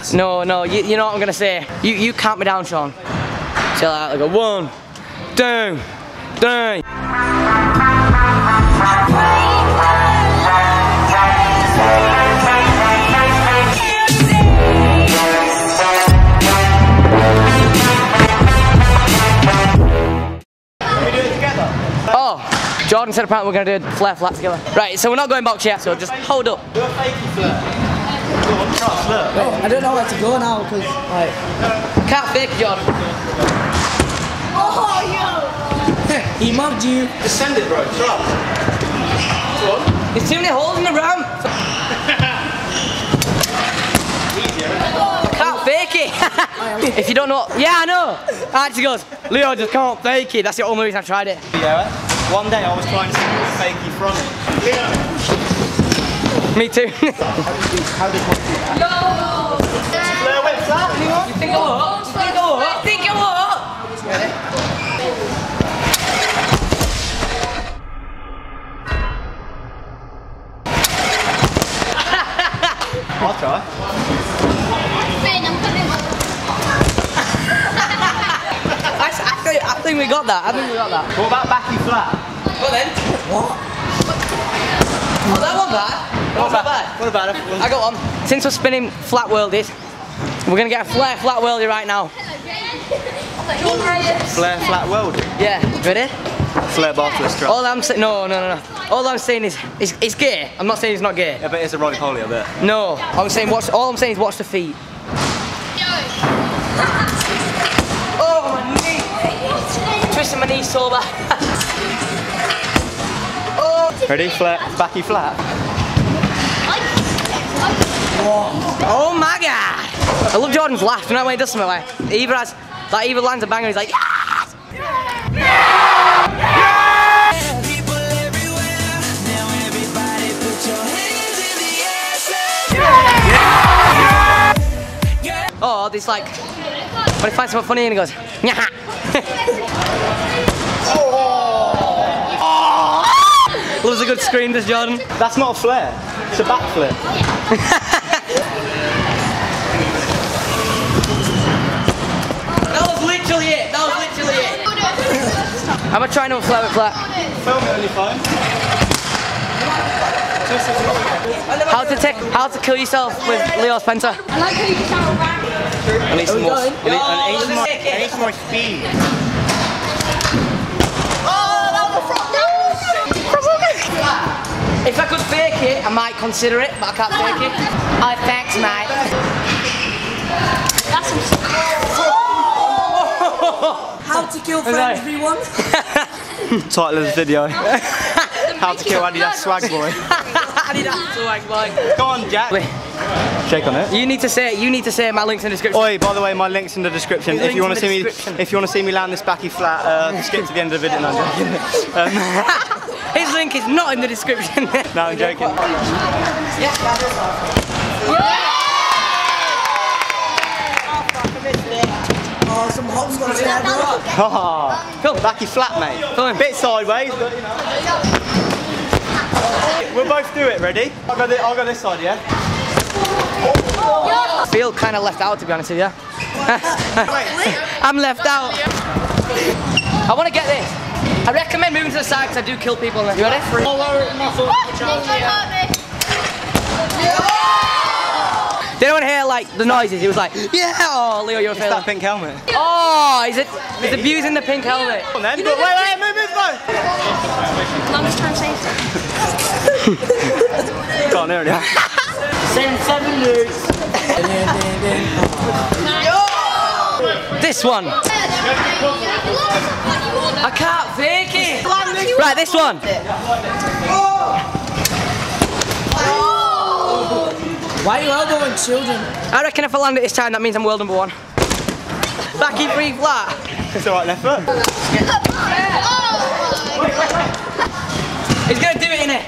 ridiculous. No, no, you, you know what I'm gonna say? You you count me down, Sean. Chill out. I go one, two, three. Oh, Jordan said apparently we're gonna do a flair flat together. Right, so we're not going box yet, so just hold up. Do a fakey flirt. Go on, trust, look. I don't know where to go now because like Can't fake Jordan. Oh, he mugged you. Descend it, bro, trust. Go on. There's too many holes in the ram. Can't fake it. if you don't know, yeah, I know. Actually goes, Leo just can't fake it. That's the only reason I tried it. Yeah, eh? one day I was trying to steal a fakey from it. Me too. Flair whip flat, anyone? You think I won't? You think I won't? Think I won't? I'll try. I, I, think, I think we got that. I think we got that. What about backy flat? Well then. What? Oh, that one bad. That was about, bad. What about it? I got one. Since we're spinning flat worldies, we're gonna get a flair flat worldie right now. Flair flat weld. Yeah, ready? Flair bartless trust. All I'm saying, no, no, no, no. All I'm saying is, it's, it's gay. I'm not saying it's not gay. I bet it's a roly poly, I bet. No, I'm saying watch. All I'm saying is watch the feet. Oh my knee! Twisting my knee so bad. oh. Ready? Flair, backy flat. Oh my god! I love Jordan's laugh. You know when he does something like he either has that either lands a banger. He's like yes. Oh, this like when he finds something funny and he goes, yeah. Loves a good scream, does Jordan? That's not a flair. It's a backflip. That was literally it. That was literally it. I'm gonna try another flair flat. Film it on your phone. How to take, how to kill yourself with Leo Spencer. I like how you just have a rap. I need some more. I need, I need Oh, some more. it. I need some more speed. If I could fake it, I might consider it, but I can't fake it. I thanks, mate. That's some How to kill Right. friends V1. Title of the video. How to kill Adidas swag boy. I need that swag, boy. Go on, Jack. Shake on it. You need to say it. You need to say it. My link's in the description. Oi, by the way, my link's in the description. Your If you want to see me, if you want to see me land this backy flat, uh, skip to the end of the video. No, I'm joking. Um, His link is not in the description. no, I'm joking. Oh, some hot scotch there, bro. Oh, Cool. backy flat, mate. Come on. Bit sideways, but you know. We'll both do it. Ready? I'll go, thi- I'll go this side, yeah. I feel kind of left out, to be honest with you. I'm left out. I want to get this. I recommend moving to the side because I do kill people. You ready? Did anyone hear like the noises? He was like, yeah. Oh, Leo, you're a It's failure. that pink helmet. Oh, is it? He's abusing the pink helmet. Come on then. Wait, wait, move, move, go. I'm just trying to say something. Go on, there we go. This one. I can't fake it. Right, this one. Why are you elbowing children? I reckon if I land it this time, that means I'm world number one. Backy free flat. It's alright, left foot. He's gonna do it in it.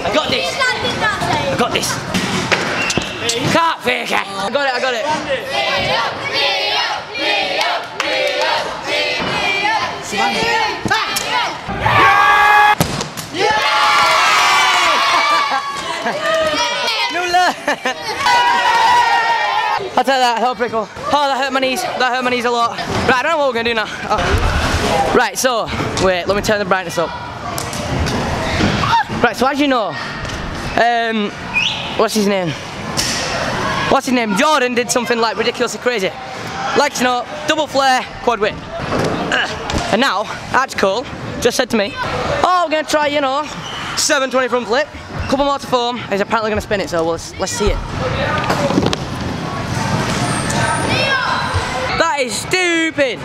I got this. I got this. Can't fake it. I got it. I got it. No love. I'll tell that, pretty cool. Oh, that hurt my knees. That hurt my knees a lot. Right, I don't know what we're gonna do now. Oh. Right, so, wait, let me turn the brightness up. Right, so as you know, um, what's his name? What's his name? Jordan did something like ridiculously crazy. Like, you know, double flair, quad whip. And now, Arch Cole just said to me, oh, we're gonna try, you know, 720 front flip, couple more to form. He's apparently gonna spin it, so let's, let's see it. That is stupid.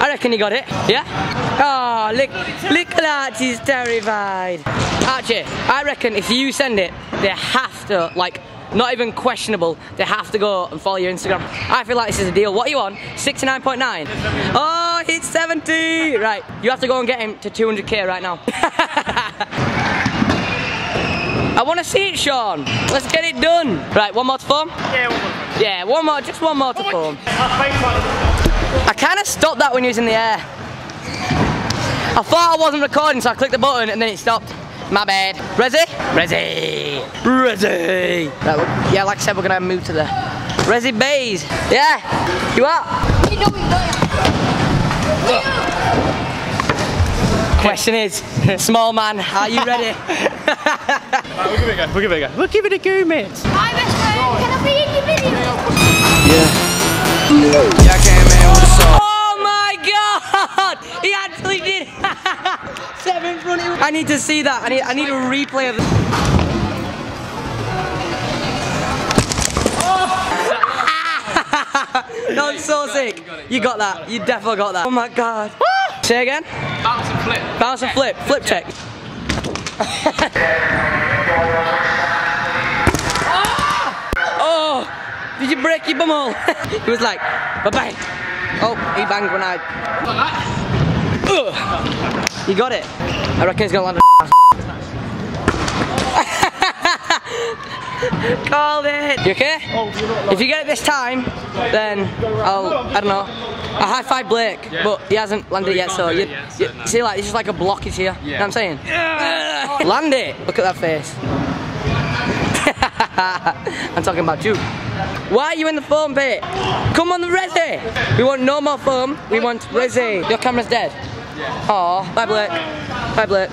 I reckon he got it. Yeah? Oh, look, look at he's terrified. Archie, I reckon if you send it, they have to, like, not even questionable, they have to go and follow your Instagram. I feel like this is a deal. What are you on? 69.9? Oh, it's 70! Right, you have to go and get him to 200k right now. I want to see it, Sean. Let's get it done. Right, one more to form? Yeah, one more. Yeah, one more, just one more to form. I kind of stopped that when he was in the air. I thought I wasn't recording, so I clicked the button and then it stopped. My bad. Resi? Resi. Resi. Right, well, yeah, like I said, we're gonna move to the Resi Bays. Yeah, you are. You know Question is, small man, are you ready? We'll give it a go. We'll give it a go. We'll give it a go, mate. Hi, best friend. Can I be in your video? oh my god! He actually did! Seven front. I need to see that. I need, I need a replay of this. that was so sick. You got that. You definitely got that. Oh my god. Say again. Bounce and flip. Bounce and flip. Flip check. Oh! oh! Did you break your bumhole? he was like, bye bang. Oh, he banged when I. Ugh. You got it. I reckon he's gonna land. Called it. You okay? Oh, if you get it this time, then I'll, I don't know, I high five Blake, but he hasn't landed yet, so you, yet, so you see like, it's just like a blockage here, you know what I'm saying? Ugh. Land it! Look at that face. I'm talking about you. Why are you in the foam pit? Come on the resi! We want no more foam, we want resi. Your camera's dead. Aw, bye Blake. Bye Blake.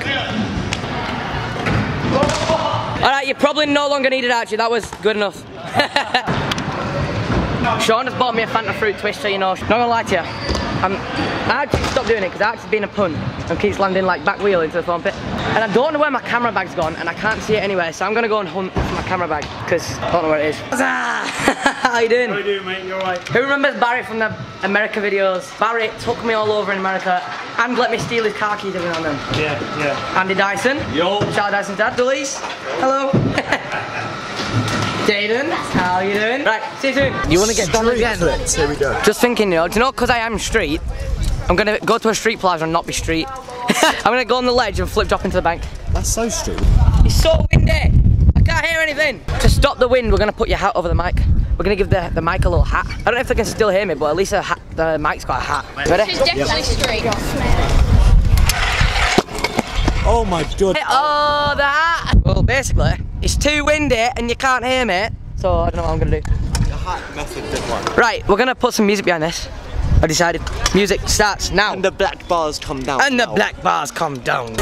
Alright, you probably no longer needed Archie, that was good enough. Sean has bought me a Fanta Fruit Twister, you know. Not gonna lie to you. I'm, I actually stopped doing it because Archie's being a pun and keeps landing like back wheel into the foam pit. And I don't know where my camera bag's gone and I can't see it anywhere, so I'm gonna go and hunt for my camera bag because I don't know where it is. How you doing? How you doing, mate? You alright? Who remembers Barry from the America videos? Barry took me all over in America and let me steal his car keys every now and then. Yeah, yeah. Andy Dyson. Yo. Charlie Dyson's dad. Dullies. Hello. Jaden, how you doing? Right, see you soon. You want to get done again? Here we go. Just thinking, you know, do you know, because I am street, I'm gonna go to a street plaza and not be street. I'm gonna go on the ledge and flip drop into the bank. That's so street. It's so windy. I can't hear anything. To stop the wind, we're gonna put your hat over the mic. We're gonna give the, the mic a little hat. I don't know if they can still hear me, but at least the, hat, the mic's got a hat. Ready? She's definitely straight. Oh my god. Oh, the hat! Well, basically, it's too windy and you can't hear me, so I don't know what I'm gonna do. The hat method didn't work. Right, we're gonna put some music behind this. I decided. Music starts now. And the black bars come down. And the black bars come down.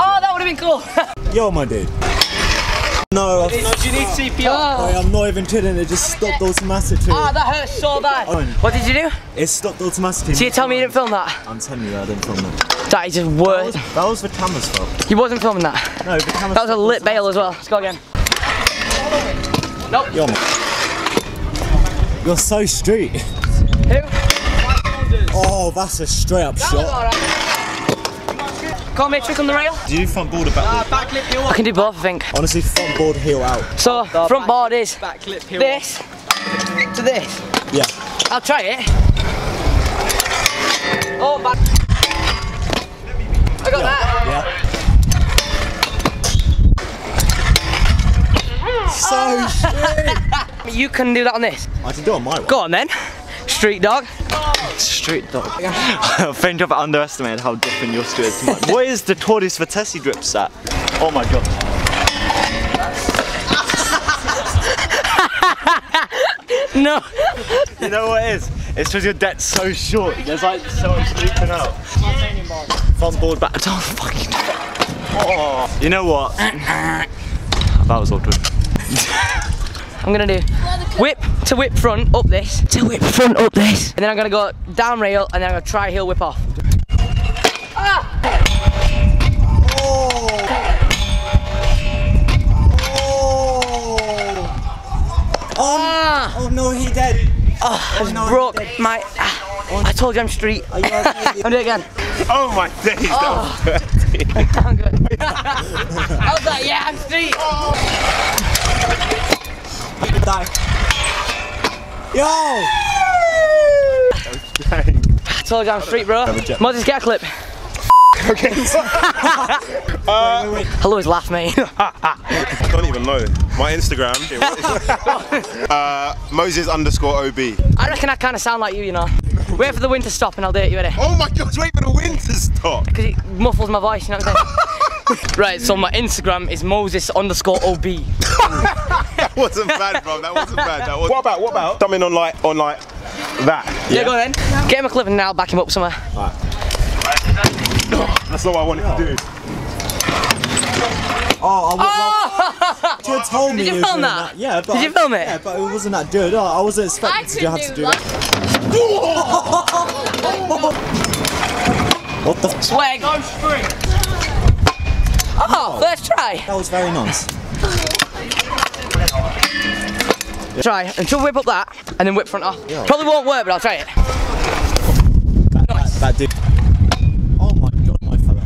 Oh, that would have been cool. Yo, my dude. No, I've, Do you need CPR? oh, I'm not even kidding. It just stopped automatically. Ah, that hurts so bad. Owen. What did you do? It stopped automatically. So you tell me you didn't film that? I'm telling you, I didn't film that. That is just That worse. was, that was the camera's fault. You wasn't filming that. No, the camera. That was a lit bail as well. Let's go again. Nope. Yo, man. You're so street. Who? Oh, that's a straight up That was shot. Alright. Can't make a trick on the rail? Do you front board or back uh, board? Backflip heel I can do both, I think. Honestly, front board heel out. So, front board is Backflip heel this to this. Yeah. I'll try it. Oh, bad. I got that. Yeah. So straight. You can do that on this. I can do it on my one. Go on then. Street dog. Street dog. I think I've underestimated how different your street is to mine. What is the Tories for Tessie drip set? Oh my god. No. You know what it is? It's because your deck's so short. There's like so much looping out. Front board, back. Oh, fucking. Oh. You know what? that was awkward. I'm gonna do whip to whip front up this to whip front up this, and then I'm gonna go down rail and then I'm gonna try heel whip off. Ah! Oh no, he dead. I just no, broke dead. my. ah. I told you I'm street. Are you okay? I'm do it again. Oh my days. I'm good. I was like, yeah, I'm street. Die. Yo! I told you I'm street, bro. jet. Moses, get a clip. Hello, his laugh, mate. I don't even know. My Instagram. uh, Moses underscore OB. I reckon I kind of sound like you, you know. Wait for the wind to stop and I'll do it. You ready? Oh my god, wait for the wind to stop. Because it muffles my voice, you know what I'm saying? right, so my Instagram is Moses underscore OB. That wasn't bad, bro. That wasn't bad. That was. What about, what about? Something on like, on like that. Yeah, go then. Get him a clip and then I'll back him up somewhere. That's not what I wanted to do. Oh, I would. Oh! You told me Did you film doing that? Yeah, but Did you film it? Yeah, but it wasn't that good. Oh, I wasn't expecting you to could have to do do that. that. What the? F- Swag. Oh, first try. that was very nice. Try and try whip up that and then whip front off. Probably won't work, but I'll try it. That, that did. Oh my god, my fella.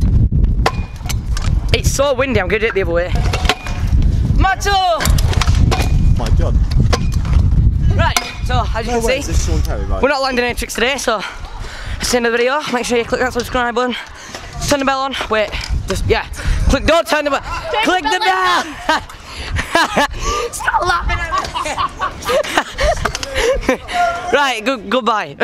It's so windy, I'm gonna do it the other way. Matto! My god. Right, so as you No can way, see, this Sean Terry, right? we're not landing any tricks today, so that's the end of the video. Make sure you click that subscribe button, turn the bell on. Wait, just, yeah. Click, don't turn the bell. Click the bell! Stop laughing at me! right, good, goodbye.